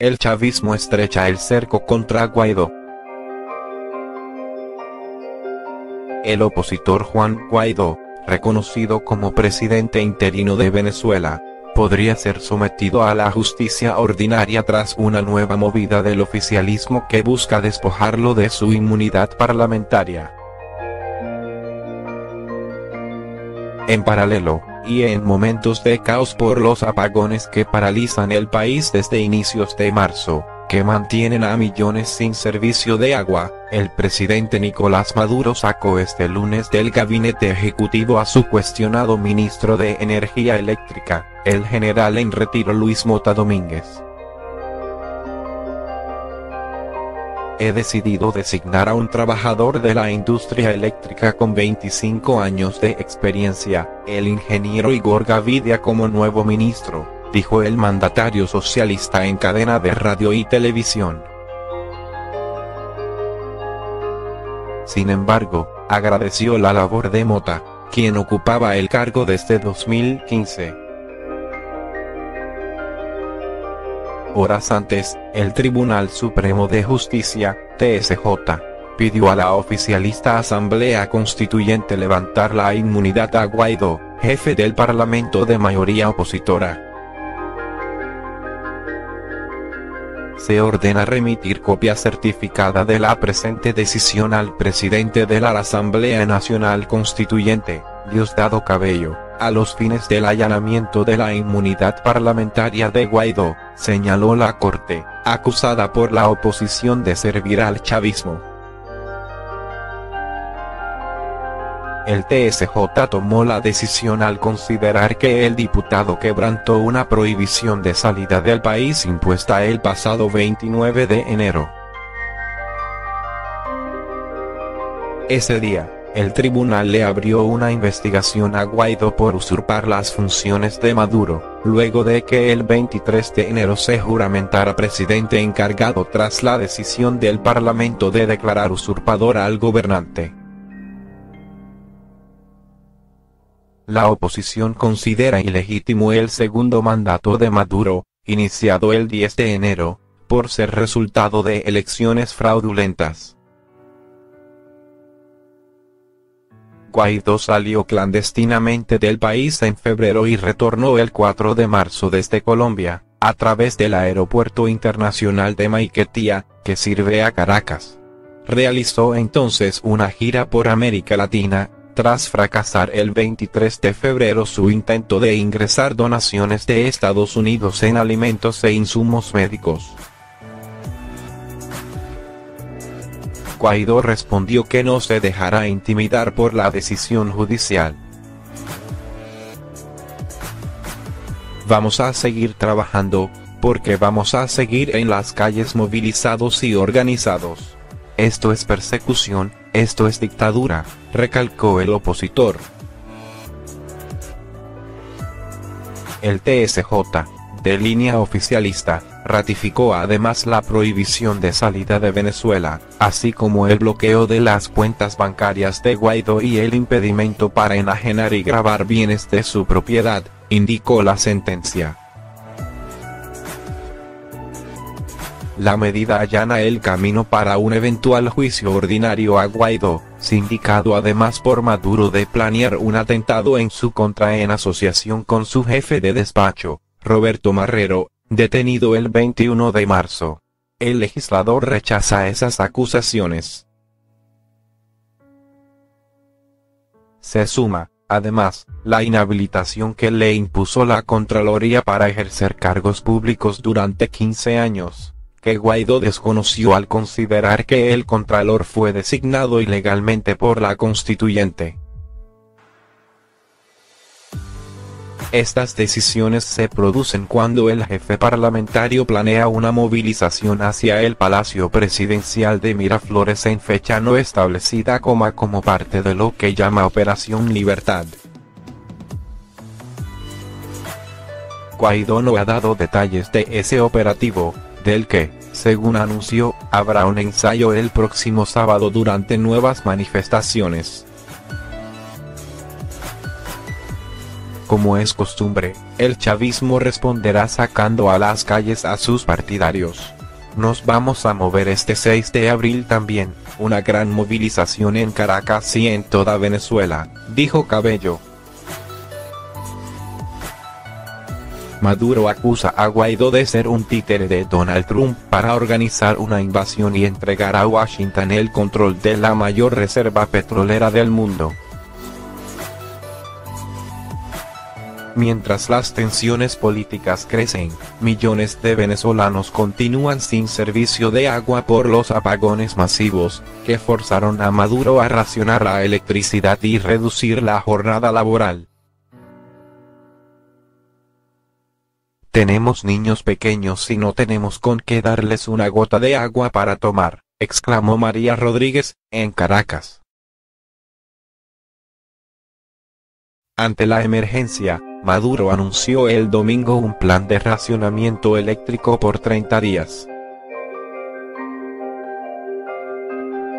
el chavismo estrecha el cerco contra Guaidó. El opositor Juan Guaidó, reconocido como presidente interino de Venezuela, podría ser sometido a la justicia ordinaria tras una nueva movida del oficialismo que busca despojarlo de su inmunidad parlamentaria. En paralelo, y en momentos de caos por los apagones que paralizan el país desde inicios de marzo, que mantienen a millones sin servicio de agua, el presidente Nicolás Maduro sacó este lunes del gabinete ejecutivo a su cuestionado ministro de Energía Eléctrica, el general en retiro Luis Mota Domínguez. He decidido designar a un trabajador de la industria eléctrica con 25 años de experiencia, el ingeniero Igor Gavidia como nuevo ministro, dijo el mandatario socialista en cadena de radio y televisión. Sin embargo, agradeció la labor de Mota, quien ocupaba el cargo desde 2015. Horas antes, el Tribunal Supremo de Justicia, TSJ, pidió a la oficialista Asamblea Constituyente levantar la inmunidad a Guaidó, jefe del Parlamento de mayoría opositora. Se ordena remitir copia certificada de la presente decisión al presidente de la Asamblea Nacional Constituyente, Diosdado Cabello a los fines del allanamiento de la inmunidad parlamentaria de Guaidó, señaló la Corte, acusada por la oposición de servir al chavismo. El TSJ tomó la decisión al considerar que el diputado quebrantó una prohibición de salida del país impuesta el pasado 29 de enero. Ese día, el tribunal le abrió una investigación a Guaidó por usurpar las funciones de Maduro, luego de que el 23 de enero se juramentara presidente encargado tras la decisión del Parlamento de declarar usurpador al gobernante. La oposición considera ilegítimo el segundo mandato de Maduro, iniciado el 10 de enero, por ser resultado de elecciones fraudulentas. Guaidó salió clandestinamente del país en febrero y retornó el 4 de marzo desde Colombia, a través del Aeropuerto Internacional de Maiquetía, que sirve a Caracas. Realizó entonces una gira por América Latina, tras fracasar el 23 de febrero su intento de ingresar donaciones de Estados Unidos en alimentos e insumos médicos. Guaidó respondió que no se dejará intimidar por la decisión judicial. Vamos a seguir trabajando, porque vamos a seguir en las calles movilizados y organizados. Esto es persecución, esto es dictadura, recalcó el opositor. El TSJ, de línea oficialista, ratificó además la prohibición de salida de Venezuela, así como el bloqueo de las cuentas bancarias de Guaidó y el impedimento para enajenar y grabar bienes de su propiedad, indicó la sentencia. La medida allana el camino para un eventual juicio ordinario a Guaidó, sindicado además por Maduro de planear un atentado en su contra en asociación con su jefe de despacho, Roberto Marrero, detenido el 21 de marzo. El legislador rechaza esas acusaciones. Se suma, además, la inhabilitación que le impuso la Contraloría para ejercer cargos públicos durante 15 años, que Guaidó desconoció al considerar que el Contralor fue designado ilegalmente por la Constituyente. Estas decisiones se producen cuando el jefe parlamentario planea una movilización hacia el Palacio Presidencial de Miraflores en fecha no establecida como, parte de lo que llama Operación Libertad. Guaidó no ha dado detalles de ese operativo, del que, según anunció, habrá un ensayo el próximo sábado durante nuevas manifestaciones. Como es costumbre, el chavismo responderá sacando a las calles a sus partidarios. Nos vamos a mover este 6 de abril también, una gran movilización en Caracas y en toda Venezuela, dijo Cabello. Maduro acusa a Guaidó de ser un títere de Donald Trump para organizar una invasión y entregar a Washington el control de la mayor reserva petrolera del mundo. Mientras las tensiones políticas crecen, millones de venezolanos continúan sin servicio de agua por los apagones masivos, que forzaron a Maduro a racionar la electricidad y reducir la jornada laboral. Tenemos niños pequeños y no tenemos con qué darles una gota de agua para tomar, exclamó María Rodríguez, en Caracas. Ante la emergencia, Maduro anunció el domingo un plan de racionamiento eléctrico por 30 días.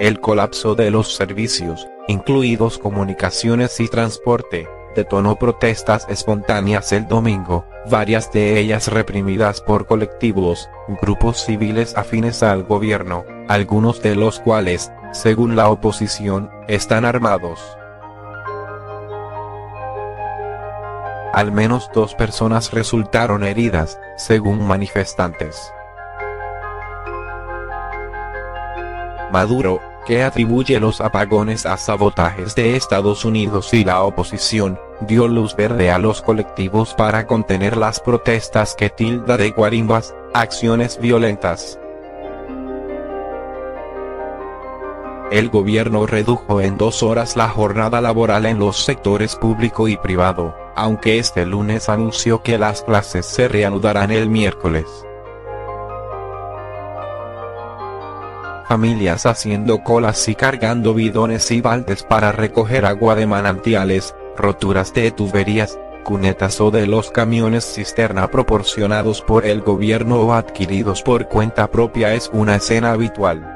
El colapso de los servicios, incluidos comunicaciones y transporte, detonó protestas espontáneas el domingo, varias de ellas reprimidas por colectivos, grupos civiles afines al gobierno, algunos de los cuales, según la oposición, están armados. Al menos dos personas resultaron heridas, según manifestantes. Maduro, que atribuye los apagones a sabotajes de Estados Unidos y la oposición, dio luz verde a los colectivos para contener las protestas que tilda de guarimbas, acciones violentas. El gobierno redujo en dos horas la jornada laboral en los sectores público y privado, aunque este lunes anunció que las clases se reanudarán el miércoles. familias haciendo colas y cargando bidones y baldes para recoger agua de manantiales, roturas de tuberías, cunetas o de los camiones cisterna proporcionados por el gobierno o adquiridos por cuenta propia es una escena habitual.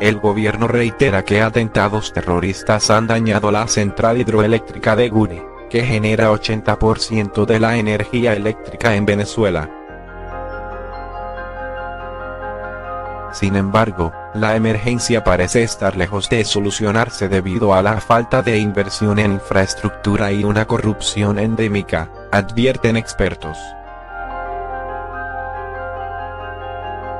El gobierno reitera que atentados terroristas han dañado la central hidroeléctrica de Gure, que genera 80% de la energía eléctrica en Venezuela. Sin embargo, la emergencia parece estar lejos de solucionarse debido a la falta de inversión en infraestructura y una corrupción endémica, advierten expertos.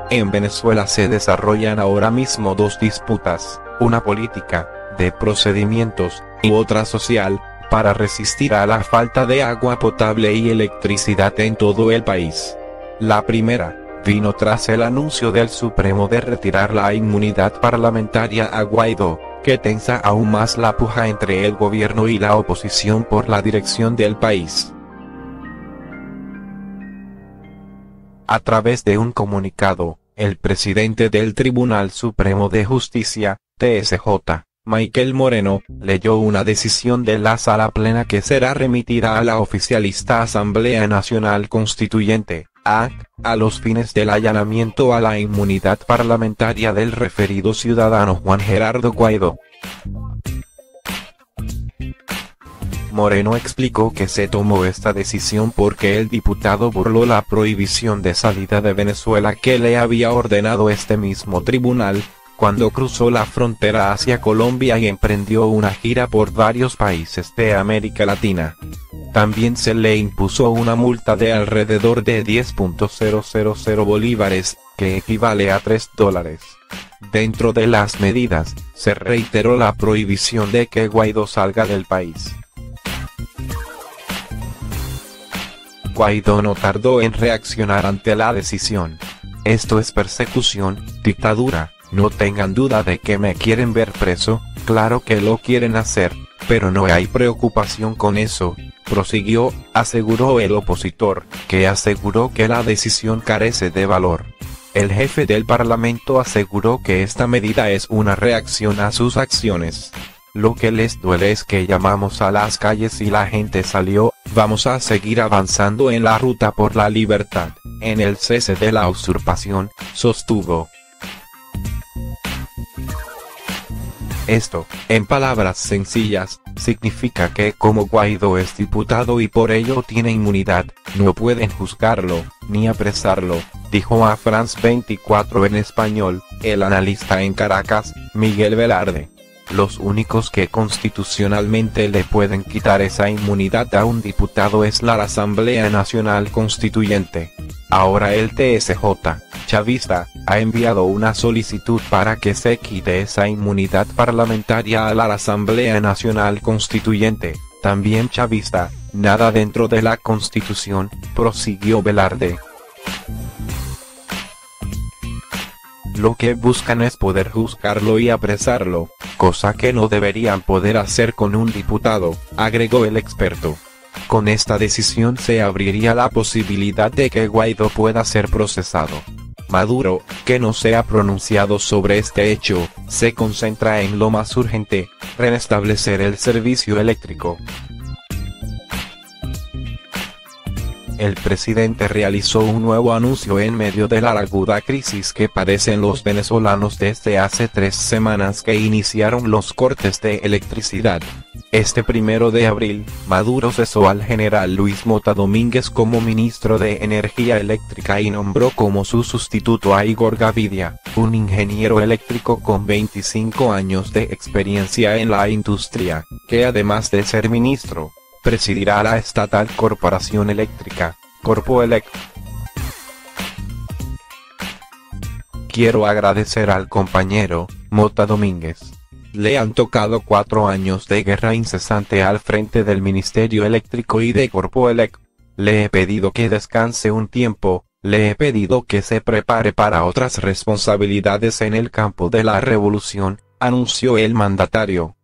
En Venezuela se desarrollan ahora mismo dos disputas, una política, de procedimientos, y otra social, para resistir a la falta de agua potable y electricidad en todo el país. La primera, vino tras el anuncio del Supremo de retirar la inmunidad parlamentaria a Guaidó, que tensa aún más la puja entre el gobierno y la oposición por la dirección del país. A través de un comunicado, el presidente del Tribunal Supremo de Justicia, TSJ, Michael Moreno, leyó una decisión de la Sala Plena que será remitida a la oficialista Asamblea Nacional Constituyente, a, a los fines del allanamiento a la inmunidad parlamentaria del referido ciudadano Juan Gerardo Guaidó. Moreno explicó que se tomó esta decisión porque el diputado burló la prohibición de salida de Venezuela que le había ordenado este mismo tribunal, cuando cruzó la frontera hacia Colombia y emprendió una gira por varios países de América Latina. También se le impuso una multa de alrededor de 10.000 bolívares, que equivale a 3 dólares. Dentro de las medidas, se reiteró la prohibición de que Guaidó salga del país. Guaidó no tardó en reaccionar ante la decisión. Esto es persecución, dictadura, no tengan duda de que me quieren ver preso, claro que lo quieren hacer, pero no hay preocupación con eso, prosiguió, aseguró el opositor, que aseguró que la decisión carece de valor. El jefe del Parlamento aseguró que esta medida es una reacción a sus acciones. Lo que les duele es que llamamos a las calles y la gente salió, vamos a seguir avanzando en la ruta por la libertad, en el cese de la usurpación, sostuvo. Esto, en palabras sencillas, significa que como Guaidó es diputado y por ello tiene inmunidad, no pueden juzgarlo, ni apresarlo, dijo a France 24 en español, el analista en Caracas, Miguel Velarde. Los únicos que constitucionalmente le pueden quitar esa inmunidad a un diputado es la Asamblea Nacional Constituyente. Ahora el TSJ, chavista, ha enviado una solicitud para que se quite esa inmunidad parlamentaria a la Asamblea Nacional Constituyente, también chavista, nada dentro de la Constitución, prosiguió Velarde. Lo que buscan es poder juzgarlo y apresarlo, cosa que no deberían poder hacer con un diputado, agregó el experto. Con esta decisión se abriría la posibilidad de que Guaidó pueda ser procesado. Maduro, que no se ha pronunciado sobre este hecho, se concentra en lo más urgente, restablecer el servicio eléctrico. El presidente realizó un nuevo anuncio en medio de la aguda crisis que padecen los venezolanos desde hace tres semanas que iniciaron los cortes de electricidad. Este primero de abril, Maduro cesó al general Luis Mota Domínguez como ministro de Energía Eléctrica y nombró como su sustituto a Igor Gavidia, un ingeniero eléctrico con 25 años de experiencia en la industria, que además de ser ministro, presidirá la estatal Corporación Eléctrica, Corpoelec. Quiero agradecer al compañero, Mota Domínguez. Le han tocado cuatro años de guerra incesante al frente del Ministerio Eléctrico y de Corpoelec. Le he pedido que descanse un tiempo, le he pedido que se prepare para otras responsabilidades en el campo de la revolución, anunció el mandatario.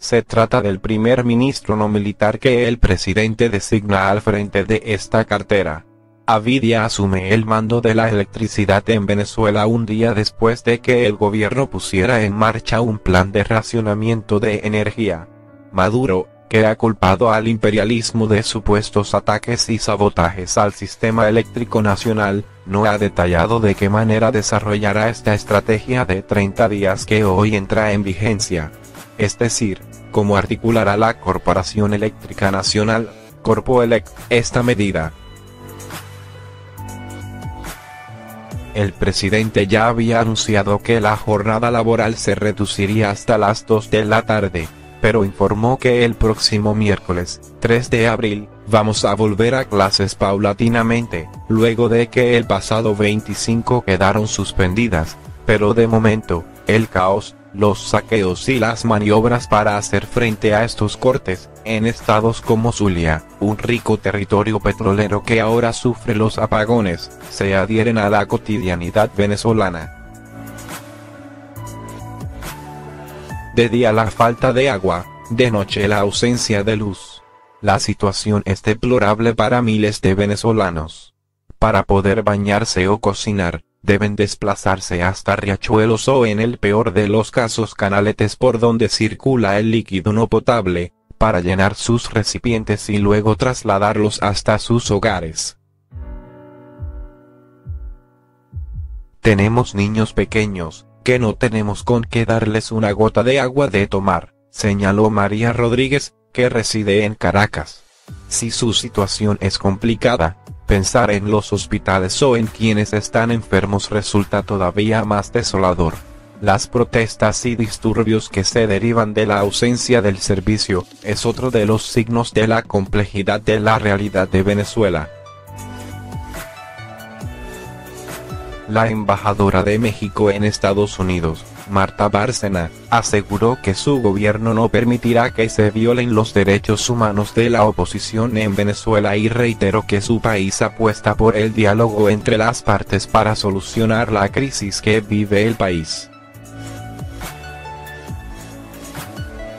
Se trata del primer ministro no militar que el presidente designa al frente de esta cartera. Avidia asume el mando de la electricidad en Venezuela un día después de que el gobierno pusiera en marcha un plan de racionamiento de energía. Maduro, que ha culpado al imperialismo de supuestos ataques y sabotajes al sistema eléctrico nacional, no ha detallado de qué manera desarrollará esta estrategia de 30 días que hoy entra en vigencia. Es decir, cómo articulará la Corporación Eléctrica Nacional, Corpoelec, esta medida. El presidente ya había anunciado que la jornada laboral se reduciría hasta las 2 de la tarde, pero informó que el próximo miércoles, 3 de abril, vamos a volver a clases paulatinamente, luego de que el pasado 25 quedaron suspendidas, pero de momento, el caos, los saqueos y las maniobras para hacer frente a estos cortes, en estados como Zulia, un rico territorio petrolero que ahora sufre los apagones, se adhieren a la cotidianidad venezolana. De día la falta de agua, de noche la ausencia de luz. La situación es deplorable para miles de venezolanos. Para poder bañarse o cocinar, deben desplazarse hasta riachuelos o en el peor de los casos canaletes por donde circula el líquido no potable, para llenar sus recipientes y luego trasladarlos hasta sus hogares. Tenemos niños pequeños, que no tenemos con qué darles una gota de agua de tomar, señaló María Rodríguez, que reside en Caracas. Si su situación es complicada, Pensar en los hospitales o en quienes están enfermos resulta todavía más desolador. Las protestas y disturbios que se derivan de la ausencia del servicio, es otro de los signos de la complejidad de la realidad de Venezuela. La embajadora de México en Estados Unidos, Marta Bárcena, aseguró que su gobierno no permitirá que se violen los derechos humanos de la oposición en Venezuela y reiteró que su país apuesta por el diálogo entre las partes para solucionar la crisis que vive el país.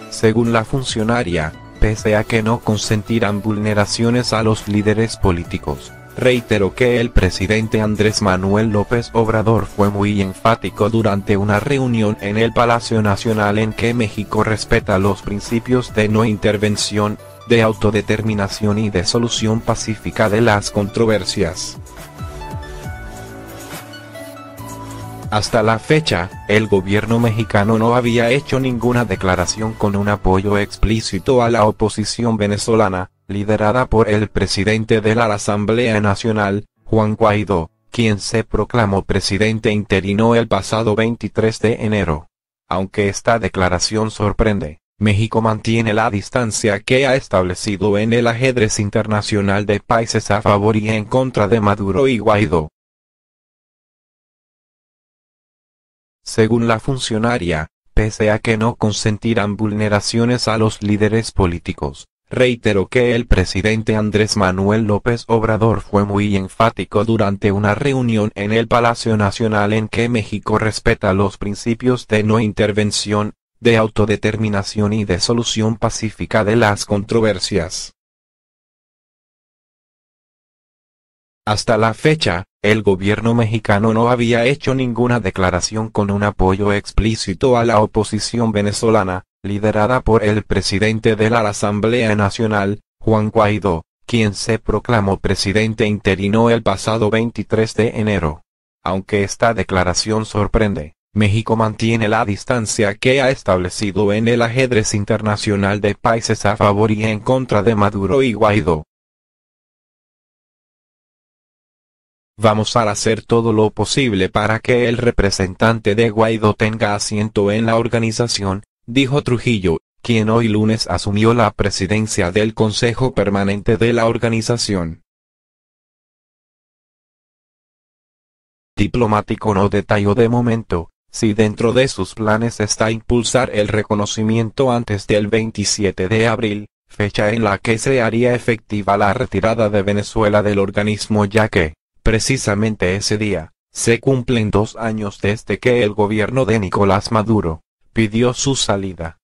Según la funcionaria, pese a que no consentirán vulneraciones a los líderes políticos, reiteró que el presidente Andrés Manuel López Obrador fue muy enfático durante una reunión en el Palacio Nacional en que México respeta los principios de no intervención, de autodeterminación y de solución pacífica de las controversias. Hasta la fecha, el gobierno mexicano no había hecho ninguna declaración con un apoyo explícito a la oposición venezolana, liderada por el presidente de la Asamblea Nacional, Juan Guaidó, quien se proclamó presidente interino el pasado 23 de enero. Aunque esta declaración sorprende, México mantiene la distancia que ha establecido en el ajedrez internacional de países a favor y en contra de Maduro y Guaidó. Según la funcionaria, pese a que no consentirán vulneraciones a los líderes políticos, reiteró que el presidente Andrés Manuel López Obrador fue muy enfático durante una reunión en el Palacio Nacional en que México respeta los principios de no intervención, de autodeterminación y de solución pacífica de las controversias. Hasta la fecha, el gobierno mexicano no había hecho ninguna declaración con un apoyo explícito a la oposición venezolana, liderada por el presidente de la Asamblea Nacional, Juan Guaidó, quien se proclamó presidente interino el pasado 23 de enero. Aunque esta declaración sorprende, México mantiene la distancia que ha establecido en el ajedrez internacional de países a favor y en contra de Maduro y Guaidó. Vamos a hacer todo lo posible para que el representante de Guaidó tenga asiento en la organización, dijo Trujillo, quien hoy lunes asumió la presidencia del Consejo Permanente de la organización. Diplomático no detalló de momento, si dentro de sus planes está impulsar el reconocimiento antes del 27 de abril, fecha en la que se haría efectiva la retirada de Venezuela del organismo ya que, Precisamente ese día, se cumplen dos años desde que el gobierno de Nicolás Maduro, pidió su salida.